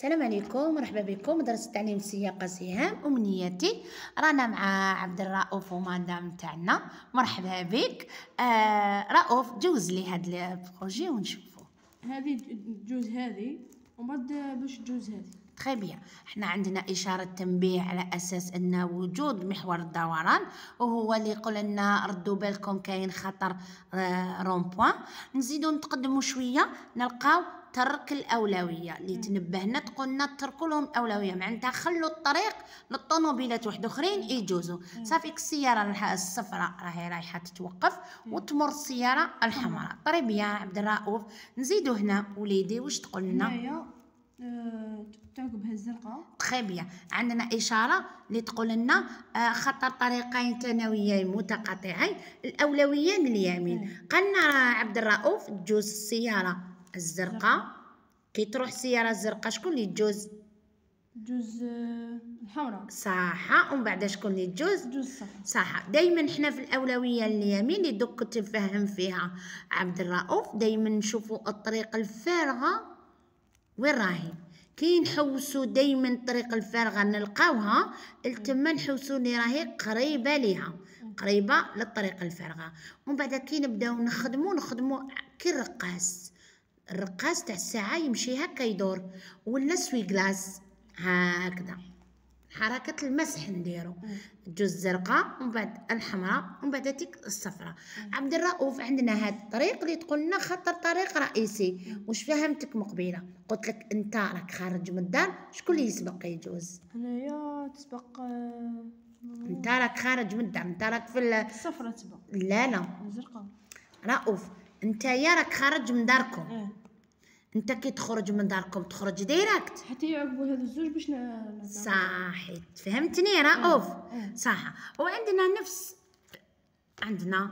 السلام عليكم مرحبا بكم. مدرسة تعليم السياقة سهام أمنيتي. رانا مع عبد الرؤوف ومدام تاعنا. مرحبا بك. آه رؤوف جوز لي هاد ال projet ونشوفو. هذه تجوز هذه ومن باش تجوز هذه. très bien. إحنا عندنا إشارة تنبيه على أساس أن وجود محور الدوران وهو اللي يقول لنا ردوا بالكم كاين خطر آه rond-point. نزيدو نتقدموا شوية. نلقاو ترك الأولوية. اللي تنبهنا تقولنا تركوا لهم الأولوية معناتها خلوا الطريق للطوموبيلات واحد أخرين يجوزوا. صافيك السيارة الصفراء راهي رايحة تتوقف وتمر السيارة الحمراء. طيب يا عبد الرؤوف. نزيدو هنا. وليدي واش تقول لنا؟ آه، تعقبها الزرقاء. تخي عندنا إشارة اللي تقول لنا آه، خطر طريقين ثانويين متقاطعين. الأولوية من اليمين. قالنا عبد الرؤوف تجوز السيارة. الزرقاء. كي تروح السيارة الزرقاء شكون اللي تجوز؟ تجوز آه، الحمراء. صح ومن بعد شكون اللي تجوز؟ الصفراء صح دائما حنا في الأولوية اليمين اللي دوك كنت نفهم فيها. عبد الرؤوف دائما نشوفوا الطريق الفارغة. وين راهي؟ كي نحوسوا دائما الطريق الفارغة نلقاوها التما نحوسوا اللي راهي قريبة ليها. قريبة للطريق الفارغة. ومن بعد كي نبداو نخدموا نخدموا كي الرقاص. الرقاص تاع الساعة يمشي هكا يدور ولا essuie-glace هكذا. حركة المسح نديرو. الجوز الزرقاء ومن بعد الحمراء ومن بعد تيك الصفراء. عبد الرؤوف عندنا هاد الطريق اللي تقول لنا خطر طريق رئيسي. واش فهمتك مقبلة؟ قلت لك أنت راك خارج من الدار شكون اللي يسبق يجوز؟ هنايا تسبق آه، أنت راك خارج من الدار أنت راك في ال- الصفراء تسبق. لا لا. الزرقاء. رؤوف أنت يا راك خارج من داركم. آه انت كي تخرج من داركم تخرج direct. حتى يعقبوا هذو الزوج باش صحيت. فهمتني رؤوف آه. صح. وعندنا نفس عندنا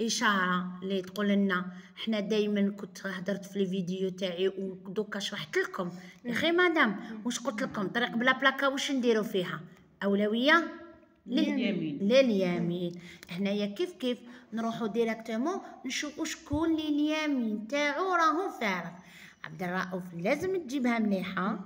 إشارة اللي تقول لنا حنا دايما كنت هدرت في الفيديو تاعي ودوكا شرحت لكم. يا أخي مدام واش قلت لكم؟ طريق بلا بلاكا واش نديرو فيها؟ أولوية؟ لليمين. لليمين. هنايا كيف كيف نروحو directement نشوفو شكون اللي اليمين تاعو راهو فارغ. عبد الرؤوف لازم تجيبها مليحه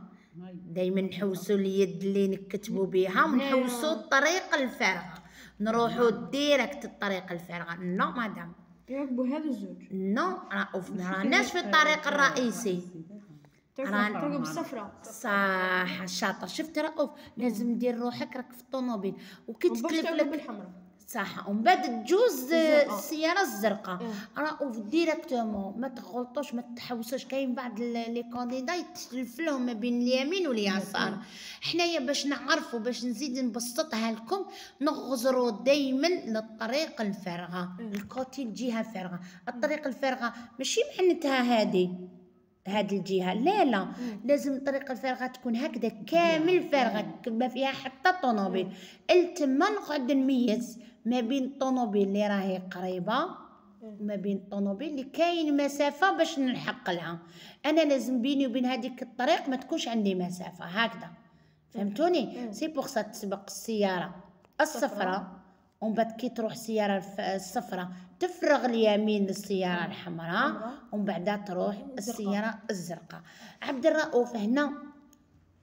دايما نحوسوا اليد اللي نكتبوا بها ونحوسوا الطريق الفارغة. نروحوا direct الطريق الفارغة. non madame. يعقبوا هذو الزوج. non رؤوف. ما راناش في الطريق الرئيسي. ران- تعقب الصفراء صح شاطر. شفت رؤوف؟ لازم دير روحك راك في الطوموبيل. وكي تتلف لك صح. ومن بعد تجوز الزرقاء. السيارة الزرقاء. رؤوف directement ما تغلطوش ما تحوسوش. كاين بعض les candidats يتلف لهم ما بين اليمين واليسار. حنايا باش نعرفوا باش نزيد نبسطها لكم نغزروا دايما للطريق الفارغة. إيه. الكوتي الجهه الفارغه الطريق الفارغة ماشي معناتها هذه هذه الجهة. لا لا. لازم الطريقة الفارغه تكون هكذا كامل فارغه ما فيها حتى طوموبيل. التما نقعد نميز ما بين الطوموبيل اللي راهي قريبة وما بين الطوموبيل اللي كاين مسافة باش نلحق لها. أنا لازم بيني وبين هذيك الطريق ما تكونش عندي مسافة هكذا. فهمتوني؟ c'est pour ça تسبق السياره الصفراء ومن بعد كي تروح السياره الصفراء تفرغ اليمين للسيارة الحمراء ومن بعدها تروح السيارة الزرقاء. عبد الرؤوف هنا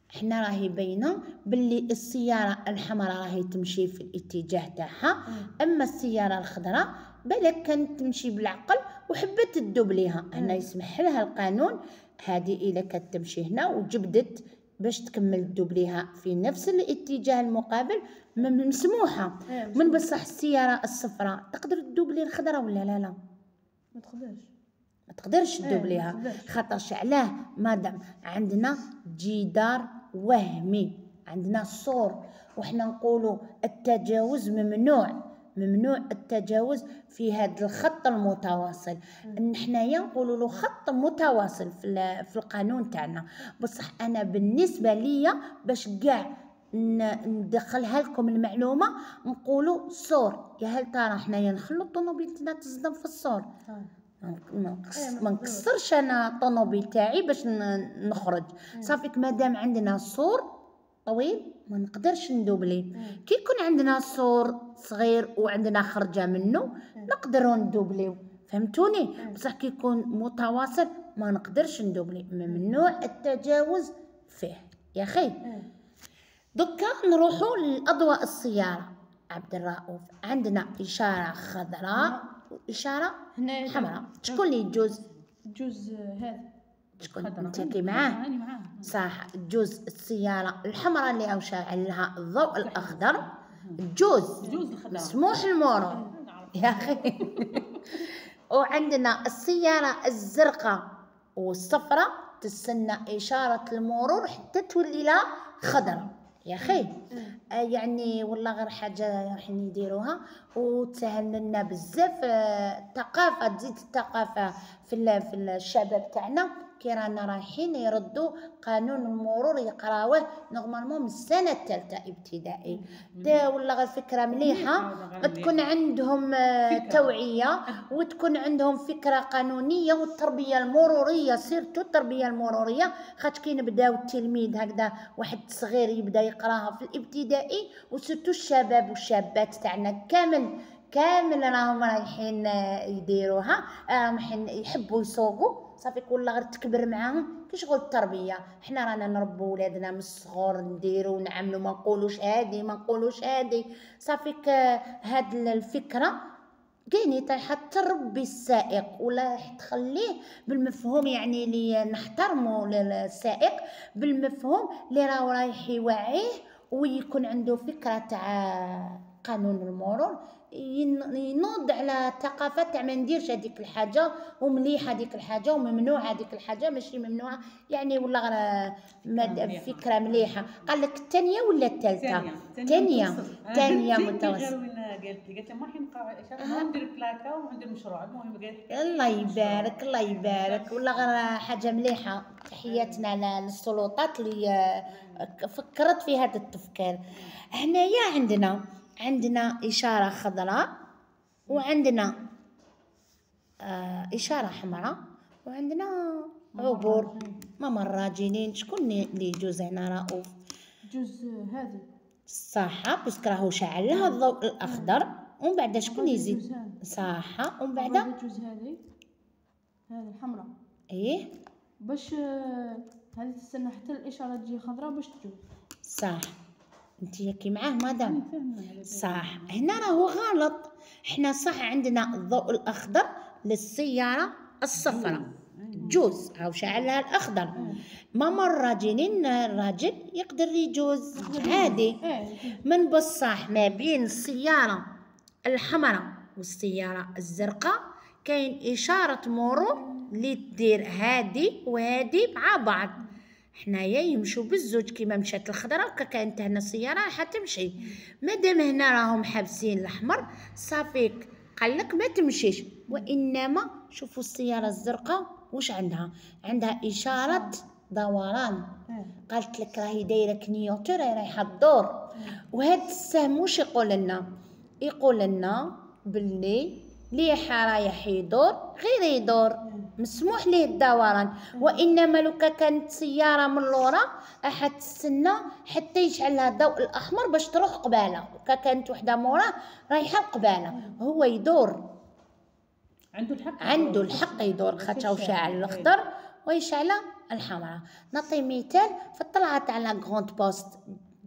حنا راهي باينة باللي السيارة الحمراء راهي تمشي في الاتجاه تاعها. أما السيارة الخضراء بالك كانت تمشي بالعقل وحبت تدوبليها هنا يسمح لها القانون هذه إلا كانت تمشي هنا وجبدت باش تكمل تدوبليها في نفس الاتجاه المقابل م- مسموحة. إيه، من بصح السيارة الصفراء تقدر تدوبلي الخضراء ولا لا لا؟ ما تقدرش. ما تقدرش إيه، تدوبليها. خاطرش علاه مادام عندنا جدار وهمي عندنا صور وحنا نقولوا التجاوز ممنوع. ممنوع التجاوز في هذا الخط المتواصل. حنايا نقولوا له خط متواصل في ال- في القانون تاعنا. بصح أنا بالنسبة ليا باش كاع ندخلها لكم المعلومة نقولوا صور. يا هل ترى حنايا نخلو الطوموبيل تاعنا تصدم في الصور؟ آه. ما نكسرش أنا الطوموبيل تاعي باش نخرج. ça fait que مادام عندنا سور طويل ما نقدرش ندوبلي كي يكون عندنا سور صغير وعندنا خرجة منه نقدروا ندوبليو فهمتوني؟ بصح كي يكون متواصل ما نقدرش ندوبلي ممنوع التجاوز فيه. يا خي. دوكا نروحوا لأضواء السيارة. عبد الرؤوف عندنا إشارة خضراء وإشارة هنا حمراء. شكون اللي يجوز؟ جوز هذا. شكون كي معاه صح تجوز السيارة الحمراء اللي أوشع لها الضوء الأخضر. تجوز جوز مسموح المرور يا أخي. وعندنا السيارة الزرقاء والصفراء تستنى إشارة المرور حتى تولي لها خضراء يا آه، يعني والله غير حاجة راح يديروها وتسهل لنا بزاف آه، الثقافة تزيد الثقافة في في الشباب تاعنا. كي رانا رايحين يردوا قانون المرور يقراوه normalement من السنة الثالثة ابتدائي. دا والله غير فكرة مليحة. تكون عندهم آه،. توعية وتكون عندهم فكرة قانونية والتربية المرورية surtout التربية المرورية. خاطر كي نبداو التلميذ هكذا واحد صغير يبدأ يقراها في الابتدائي وسيرتو الشباب والشابات تاعنا كامل كامل راهم رايحين يديروها راهم يحبوا يسوقوا. صافي كل غير تكبر معاهم. كي شغل التربية حنا رانا نربوا ولادنا من الصغر نديروا ونعملوا ما نقولوش هادي ما نقولوش هادي. صافي هاد الفكرة كايني طايحة تربي السائق ولا تخليه بالمفهوم يعني اللي نحترمه للسائق بالمفهوم اللي راهو رايح يوعيه ويكون عنده فكرة تاع قانون المرور. ينوض على ثقافة تاع ما نديرش هذيك الحاجة ومليحة هذيك الحاجة وممنوعة هذيك الحاجة ماشي ممنوعة يعني والله. فكرة مليحة قال لك الثانية ولا الثالثة؟ ثانية ثانية متوسط. قالت لي قالت لي ما حنقرا آه. ندير بلاكا وندير مشروع المهم قالت لي الله يبارك الله يبارك والله غير حاجة مليحة تحياتنا للسلطات اللي آه، فكرت في هذا التفكير هنايا عندنا عندنا إشارة خضراء وعندنا آه، إشارة حمراء وعندنا عبور ماما الراجلين شكون اللي يجوز هنا رؤوف. جوز هذه. صح باسكو راهو شعل لها الضوء الأخضر ومن بعد شكون يزيد؟ صح ومن بعد جوز هذه؟ هذه الحمراء إيه. باش آه، هذه تستنى حتى الإشارة تجي خضراء باش تجوز. صح انت كي معاه مدام صح. هنا راهو غلط. إحنا صح عندنا الضوء الأخضر للسيارة الصفراء. جوز. أو شعلها الأخضر. ماما الراجلين الراجل يقدر يجوز. عادي. إيه من بصح ما بين السيارة الحمراء والسيارة الزرقاء كاين إشارة مرور اللي تدير هادي وهادي مع بعض. حنايا يمشوا بالزوج كيما مشات الخضراء وكا كانت هنا السياره راح تمشي. مادام هنا راهم حابسين الأحمر صافيك قال لك ما تمشيش. وإنما شوفوا السيارة الزرقاء واش عندها؟ عندها إشارة دوران إيه. قالت لك راهي دايرة كنيوتر راهي رايحة الدور. وهذا السهم واش يقول لنا؟ يقول لنا باللي اللي رايح يدور غير يدور. مسموح ليه الدوران وإنما لو كا كانت سيارة من لورا راح تستنى حتى يشعل لها الضوء الأحمر باش تروح قباله كانت وحدة موراه رايحة قباله هو يدور. عنده الحق عنده الحق يدور. خاطر شاعل الأخضر ويشعل الحمراء. نعطي مثال في الطلعه تاع la grande poste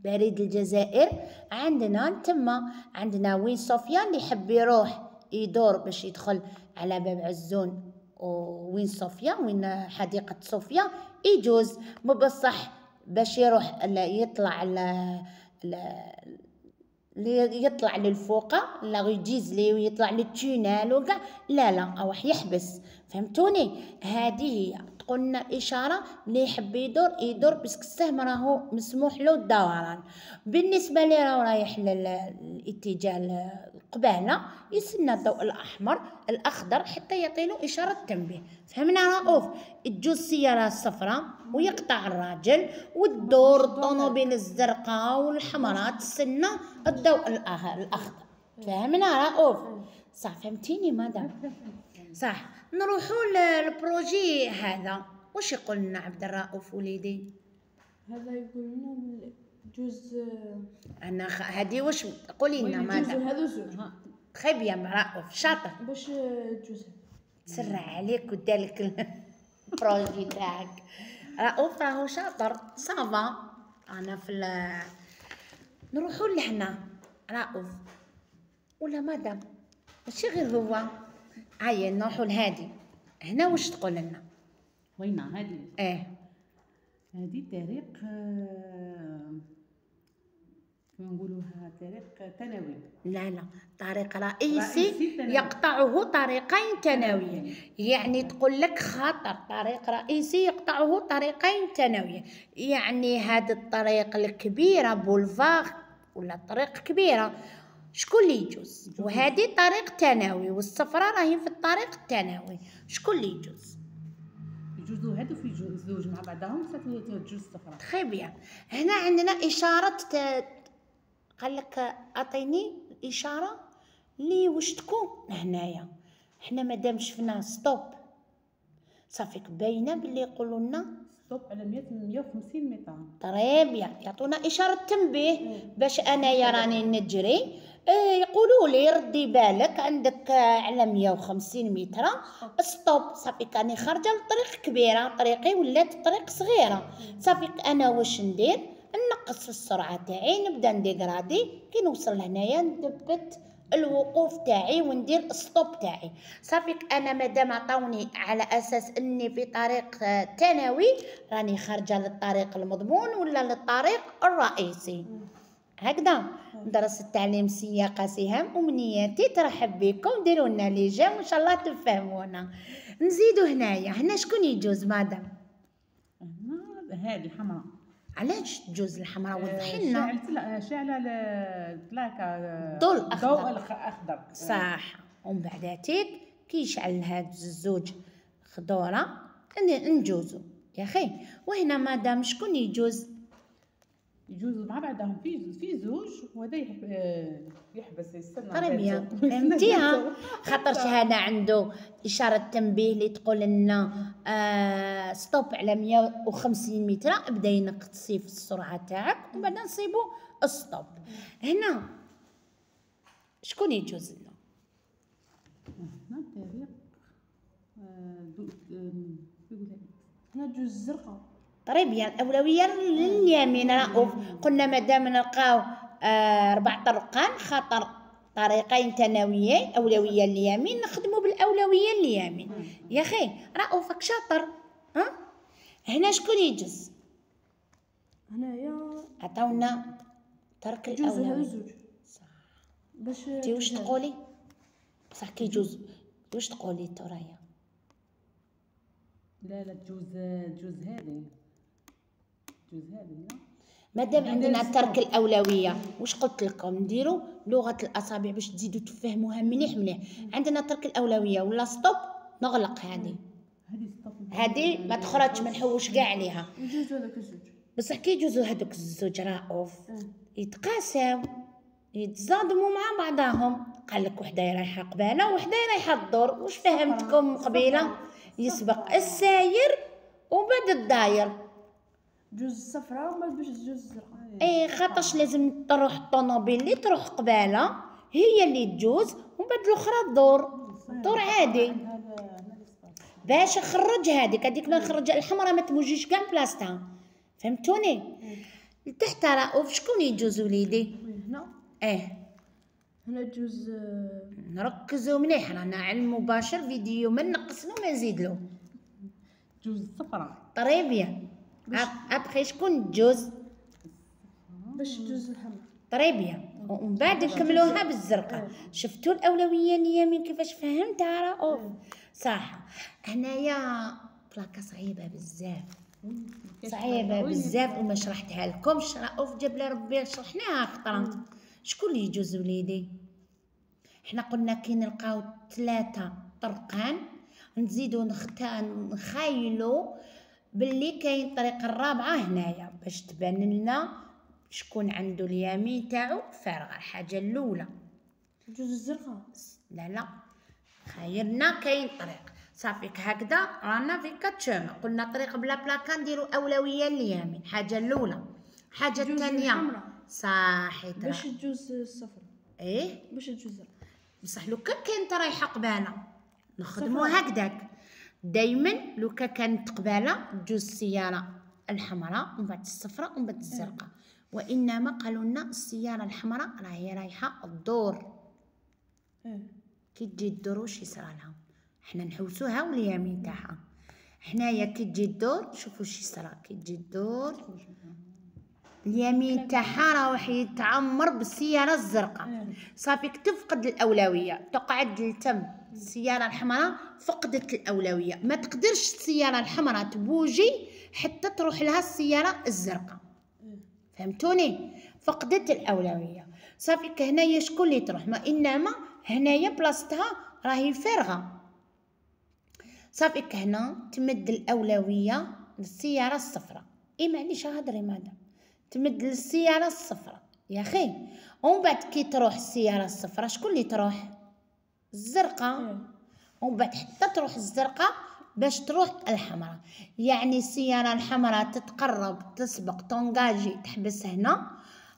بريد الجزائر. عندنا تما عندنا وين سفيان اللي يحب يروح يدور باش يدخل على باب عزون. وين صوفيا وين حديقة صوفيا؟ يجوز. مو بصح باش يروح يطلع لا اللي يطلع للفوق l'église ويطلع لل tunnel وكاع. لا لا راح يحبس. فهمتوني؟ هذه هي قلنا إشارة اللي يحب يدور يدور بس السهم راهو مسموح له الدوران. بالنسبة لي راهو رايح للاتجاه القبالة يستنى الضوء الأحمر الأخضر حتى يعطيله إشارة تنبيه فهمنا رؤوف؟ تجوز السيارة الصفراء ويقطع الراجل والدور الطوموبيل الزرقاء والحمراء تستنى الضوء الأخ- الأخضر. فهمنا رؤوف؟ صح فهمتيني مدام. صح. نروحوا للبروجي هذا. واش يقول لنا عبد الرؤوف وليدي؟ هذا يقول لنا جوز أنا خ... هذه واش قولي لنا مدام هذا زوج. خيب يا رؤوف شاطر. باش آه، جوز تسرع عليك ودالك البروجي تاعك. رؤوف راهو شاطر. صافا. أنا في ال- نروحوا لهنا. رؤوف. ولا مدام ماشي غير هو. هيا نروحوا لهادي. هنا واش تقول لنا؟ وينا هذه إيه. هذه طريق آه، كما نقولوها طريق ثانوي لا لا طريق رئيسي رئيسي. يقطعه طريقين ثانويين يعني تقول لك خطر طريق رئيسي يقطعه طريقين ثانويين يعني هذه الطريق الكبيرة بولفار ولا طريق كبيرة. شكون اللي يجوز؟ وهذه طريق ثانوي والصفرة راهي في الطريق الثانوي. شكون اللي يجوز؟ يجوزوا هادو في زوج مع بعضهم ستجوز الصفرة très bien هنا عندنا إشارة ت- قال لك أعطيني الإشارة اللي واش تكون هنايا. حنا مادام شفنا stop. ça fait que باينة باللي يقولوا لنا stop على 100 150 متر. très bien يعطونا إشارة تنبيه باش أنايا راني نجري. يقولوا لي ردي بالك عندك على 150 متر. stop ça fait que اني خارجة لطريق كبيرة طريقي ولات طريق صغيرة. صافي أنا واش ندير؟ نقص في السرعة تاعي نبدأ نديغرادي كي نوصل هنايا نثبت الوقوف تاعي وندير stop تاعي. صافي أنا مادام عطاوني على أساس إني في طريق آه، ثانوي راني خارجة للطريق المضمون ولا للطريق الرئيسي. هكذا. درس التعليم سياقة سهام أمنياتي ترحب بكم. ديروا لنا لي جيم وإن شاء الله تفهمونا. نزيدوا هنايا هنا شكون يجوز مادام؟ هنا هذه الحمراء علاش تجوز الحمراء؟ وضحي آه، لنا شاعل تلا- شاعلة البلاكة ضوء الأخضر. ضوء الخ- الأخضر صح. ومن بعد تيك كي يشعل هاد الزوج خضورة ن- نجوزو. يا خي وهنا مادام شكون يجوز؟ يجوزوا مع بعضهم. في في زوج وهذا يحب آه، يحبس يستنى ذاته. فهمتيها؟ خاطرش هذا عنده إشارة تنبيه اللي تقول لنا آه ستوب على 150 متر ابدأ ينقصي في السرعة تاعك ومن بعد نصيبو ستوب هنا شكون يجوز لنا هنا آه،. هنا جوز الزرقاء. طري بيان الأولوية لليمين رؤوف قلنا مادام نلقاو آه أربع طرقان خاطر طريقين ثانويين أولوية اليمين نخدموا بالأولوية اليمين يا أخي رؤوفك شاطر. ها؟ هنا شكون يجوز؟ هنايا. عطاونا ترك الأولوية زوج باش واش هذا. تقولي؟ صح كي يجوز. واش تقولي ترايا لا لا تجوز تجوز هذه. مادام عندنا ندير ترك الأولوية واش قلت لكم؟ نديروا لغة الأصابع باش تزيدوا تفهموها مليح مليح. عندنا ترك الأولوية ولا ستوب نغلق هذه. هذه ما تخرجش ما نحوش كاع عليها. بصح كي يجوزوا هذوك الزوج رؤوف أه. يتقاساو يتصادموا مع بعضهم. قال لك وحدة رايحة قبالة وحدة رايحة الدور. واش فهمتكم قبيلة؟ يسبق الساير وبعد الداير. جوز الصفراء ومن بعد باش تجوز الزرقاء. اي خاطرش لازم تروح الطوموبيل اللي تروح قباله هي اللي تجوز ومن بعد الأخرى الدور دور عادي. باش نخرج هذيك هذيك نخرج الحمراء ما تموجيش كاع بلاصتها. فهمتوني؟ تحت رؤوف شكون يجوز وليدي؟ هنا؟ إيه. هنا جوز آه، نركزوا مليح. رانا على المباشر فيديو ما نقص له ما نزيد له تجوز الصفراء طري بيان أبخي شكون تجوز؟ باش تجوز الحمراء طري بيان ومن بعد نكملوها بالزرقاء. شفتوا الأولوية اليمين؟ كيفاش فهمتها رؤوف صح. هنايا بلاكة صعيبة بزاف. صعيبة بزاف وما شرحتها لكمش رؤوف جاب لي ربي شرحناها خطره شكون اللي يجوز وليدي؟ حنا قلنا كي نلقاو ثلاثة طرقان نزيدو نختا نخايلو باللي كاين الطريقة الرابعه هنايا باش تبان لنا شكون عنده اليمين تاعو فارغه الحاجة الأولى. جوز الزرقاء. لا لا. خيرنا كاين طريق. صافيك هكذا رانا في كاتشوما قلنا طريق بلا بلاكا نديرو أولوية اليمين حاجة الأولى. حاجة جوز الثانية. صحيح. باش تجوز الصفراء إيه؟ باش تجوز بصح لو كان كاين رايحه قباله نخدمو. هكذاك. دايما لو كا كانت قباله تجوز السيارة الحمراء ومن بعد الصفراء ومن بعد الزرقاء. وإنما قالوا لنا السيارة الحمراء راهي رايحة الدور. إيه. كي تجي الدور واش يصرى لها؟ حنا نحوسوها واليمين تاعها. حنايا كي تجي الدور شوفوا واش يصرى. كي تجي الدور اليمين تاعها راح يتعمر بالسيارة الزرقاء. إيه. صافي تفقد الأولوية تقعد التم السيارة الحمراء فقدت الأولوية. ما تقدرش السيارة الحمراء تبوجي حتى تروح لها السيارة الزرقاء. فهمتوني؟ فقدت الأولوية. صافي هنايا شكون اللي تروح؟ ما إنما هنايا بلاصتها راهي فارغة. صافي هنا تمد الأولوية للسيارة الصفراء. اي معليش هضري مادام تمد للسيارة الصفراء. يا أخي ومن بعد كي تروح السيارة الصفراء شكون اللي تروح؟ الزرقاء. ومن بعد حتى تروح الزرقاء باش تروح الحمراء. يعني السيارة الحمراء تتقرب تسبق تونجاجي تحبس هنا.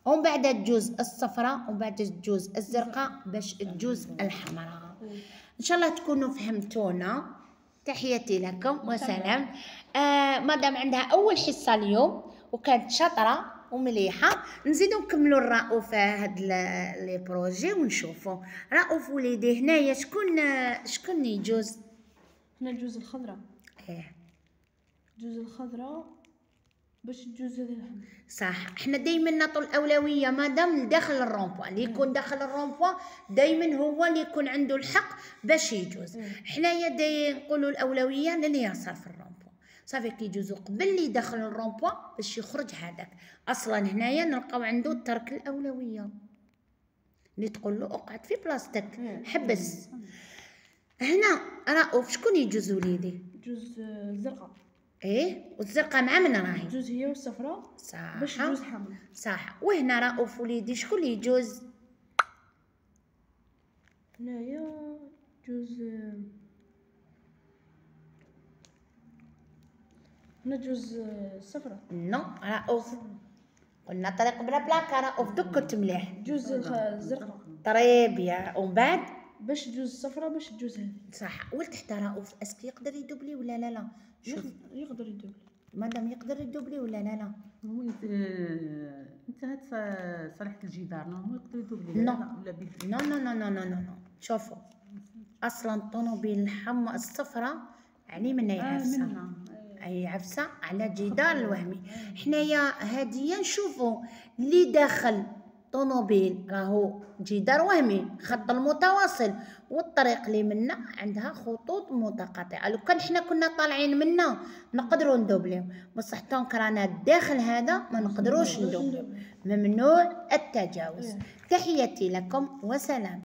ومن بعد تجوز الصفراء ومن بعد تجوز الزرقاء باش تجوز الحمراء. إن شاء الله تكونوا فهمتونا. تحياتي لكم وسلام. آه مادام عندها أول حصة اليوم وكانت شاطرة ومليحة. نزيدو نكملوا الرؤوف هاد ل- les projets ونشوفوا رؤوف وليدي. هنايا شكون شكون يجوز؟ هنا الجوز الخضراء إيه. الجوز الخضراء باش تجوز هذه صح. إحنا دائما نعطوا الأولوية مادام لداخل الرومبوا اللي يكون داخل الرومبوا دائما هو اللي يكون عنده الحق باش يجوز. مم. حنايا نقولوا الأولوية لليسار في الرومبوا صافي كي يجوزوا قبل اللي يدخل الرومبوا باش يخرج هذاك. أصلا هنايا نلقاو عنده ترك الأولوية. اللي تقول له أقعد في بلاصتك. حبس. هنا رؤوف شكون يجوز وليدي؟ جوز آه، الزرقاء إيه؟ والزرقاء مع من راهي؟ جوز هي والصفراء صح. باش تجوز حمراء صح. وهنا رؤوف وليدي شكون اللي يجوز؟ هنايا جوز آه، هنا جوز آه، non رؤوف قلنا طريق بلا بلاكا رؤوف دكت مليح. جوز الزرقاء très bien. ومن بعد؟ باش تجوز الصفراء باش تجوز صح. ولتحت رؤوف est-ce que يقدر يدوبلي ولا لا لا؟ شوف. يقدر- يقدر يدوب- مادام يقدر يدوبلي ولا لا لا؟ هو انت آه، انت هاد ص- صلحت الجدار non هو يقدر يدوبلي non. لا، non non non non non non non. شوفوا. أصلا الطوموبيل الحمراء الصفراء يعني من منها أي عفسة على جدار الوهمي. حنايا هادية نشوفوا اللي داخل طوموبيل راهو جدار وهمي خط المتواصل والطريق اللي منا عندها خطوط متقاطعة. لو كان حنا كنا طالعين منا نقدروا ندوبليو بصح donc رانا داخل هذا ما نقدروش ندوبليو ممنوع. التجاوز. تحياتي لكم وسلام.